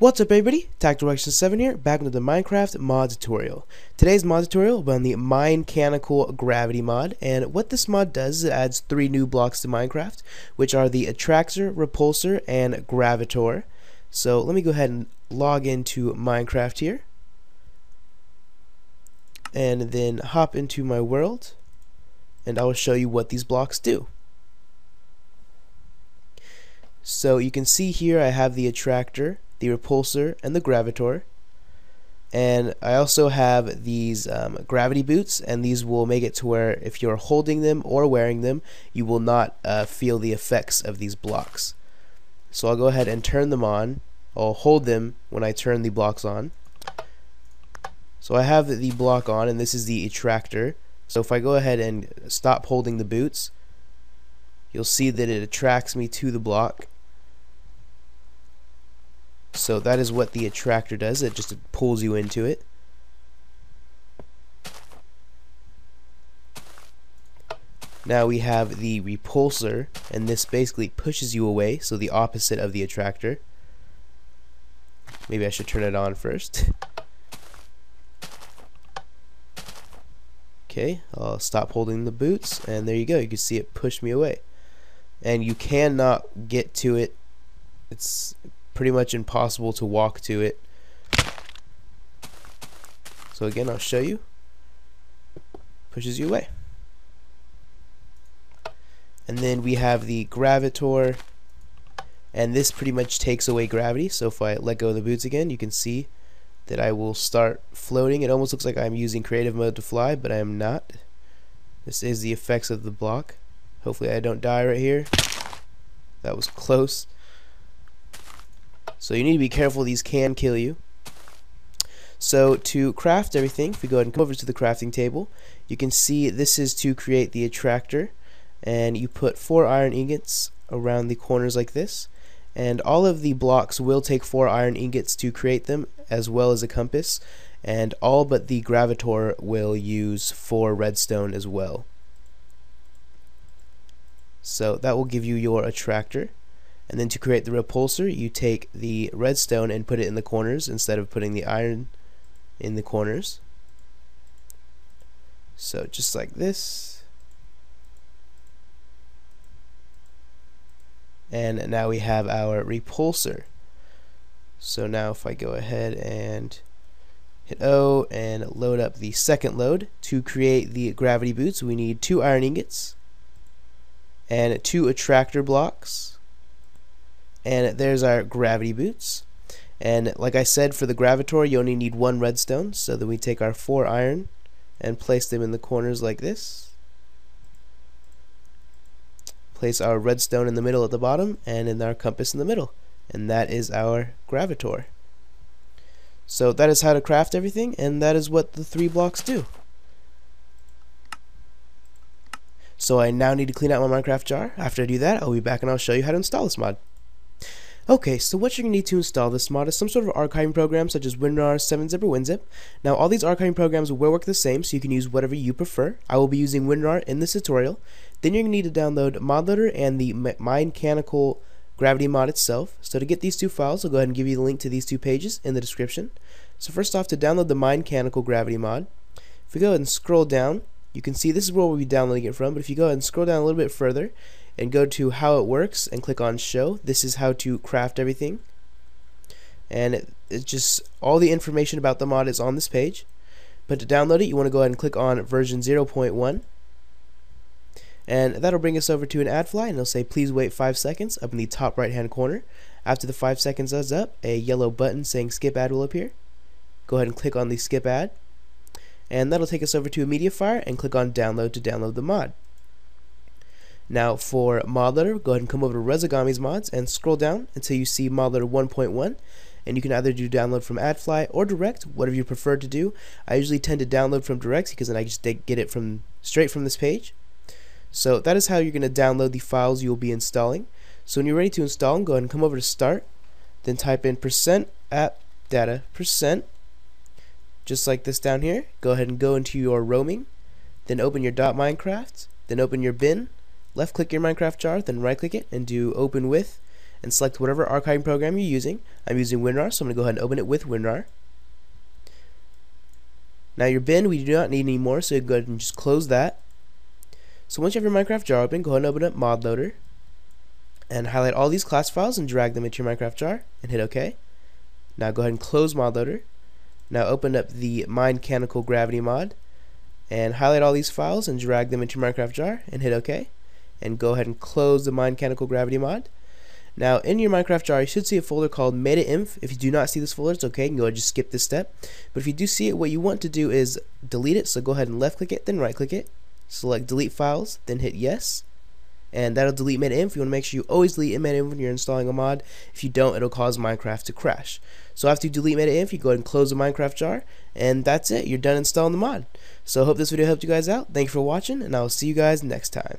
What's up everybody, TacticalRex7 here, back with the Minecraft mod tutorial. Today's mod tutorial will be on the Minecanical Gravity mod, and what this mod does is it adds three new blocks to Minecraft, which are the Attractor, Repulsor, and Gravitor. So let me go ahead and log into Minecraft here, and then hop into my world, and I will show you what these blocks do. So you can see here I have the Attractor, the repulsor, and the gravitor. And I also have these um, gravity boots, and these will make it to where if you're holding them or wearing them, you will not uh, feel the effects of these blocks. So I'll go ahead and turn them on. I'll hold them when I turn the blocks on. So I have the block on, and this is the attractor. So if I go ahead and stop holding the boots, you'll see that it attracts me to the block so that is what the attractor does. It just pulls you into it. Now we have the repulsor, and this basically pushes you away, so the opposite of the attractor. Maybe I should turn it on first. okay, I'll stop holding the boots, and there you go. You can see it push me away. And you cannot get to it. It's pretty much impossible to walk to it. So again, I'll show you. Pushes you away. And then we have the gravitor. And this pretty much takes away gravity. So if I let go of the boots again you can see that I will start floating. It almost looks like I'm using creative mode to fly but I am not. This is the effects of the block. Hopefully I don't die right here. That was close so you need to be careful, these can kill you. So to craft everything, if we go ahead and come over to the crafting table, you can see this is to create the attractor. And you put four iron ingots around the corners like this. And all of the blocks will take four iron ingots to create them, as well as a compass. And all but the gravitor will use four redstone as well. So that will give you your attractor. And then to create the repulsor, you take the redstone and put it in the corners instead of putting the iron in the corners. So just like this. And now we have our repulsor. So now if I go ahead and hit O and load up the second load to create the gravity boots we need two iron ingots and two attractor blocks and there's our gravity boots. And like I said, for the gravitor, you only need one redstone. So then we take our four iron and place them in the corners like this. Place our redstone in the middle at the bottom and in our compass in the middle. And that is our gravitor. So that is how to craft everything, and that is what the three blocks do. So I now need to clean out my Minecraft jar. After I do that, I'll be back and I'll show you how to install this mod. Okay, so what you're going to need to install this mod is some sort of archiving program such as WinRAR, 7-zip, or WinZip. Now, all these archiving programs will work the same, so you can use whatever you prefer. I will be using WinRAR in this tutorial. Then you're going to need to download ModLoader and the Minecanical Gravity mod itself. So to get these two files, I'll go ahead and give you the link to these two pages in the description. So first off, to download the Minecanical Gravity mod, if we go ahead and scroll down, you can see this is where we'll be downloading it from, but if you go ahead and scroll down a little bit further, and go to how it works and click on show. This is how to craft everything. And it, it's just all the information about the mod is on this page. But to download it, you want to go ahead and click on version 0.1. And that'll bring us over to an ad fly and it'll say please wait 5 seconds up in the top right hand corner. After the 5 seconds is up, a yellow button saying skip ad will appear. Go ahead and click on the skip ad. And that'll take us over to a MediaFire and click on download to download the mod. Now for ModLoader, go ahead and come over to Risugami's mods and scroll down until you see ModLoader 1.1 and you can either do download from AdFly or direct, whatever you prefer to do. I usually tend to download from direct because then I just get it from straight from this page. So that is how you're going to download the files you'll be installing. So when you're ready to install go ahead and come over to start, then type in percent app data percent, just like this down here. Go ahead and go into your roaming, then open your dot .minecraft, then open your bin, left click your Minecraft jar, then right click it and do open with, and select whatever archiving program you're using. I'm using WinRAR, so I'm going to go ahead and open it with WinRAR. Now your bin we do not need anymore, so go ahead and just close that. So once you have your Minecraft jar open, go ahead and open up ModLoader and highlight all these class files and drag them into your Minecraft jar and hit OK. Now go ahead and close ModLoader. Now open up the Minecanical Gravity mod and highlight all these files and drag them into your Minecraft jar and hit OK. And go ahead and close the Minecanical Gravity mod. Now in your Minecraft jar you should see a folder called meta-inf. If you do not see this folder it's okay, you can go ahead and just skip this step. But if you do see it, what you want to do is delete it. So go ahead and left click it, then right click it. Select delete files, then hit yes. And that'll delete meta-inf. You want to make sure you always delete meta-inf when you're installing a mod. If you don't, it'll cause Minecraft to crash. So after you delete meta-inf, you go ahead and close the Minecraft jar. And that's it. You're done installing the mod. So I hope this video helped you guys out. Thank you for watching, and I will see you guys next time.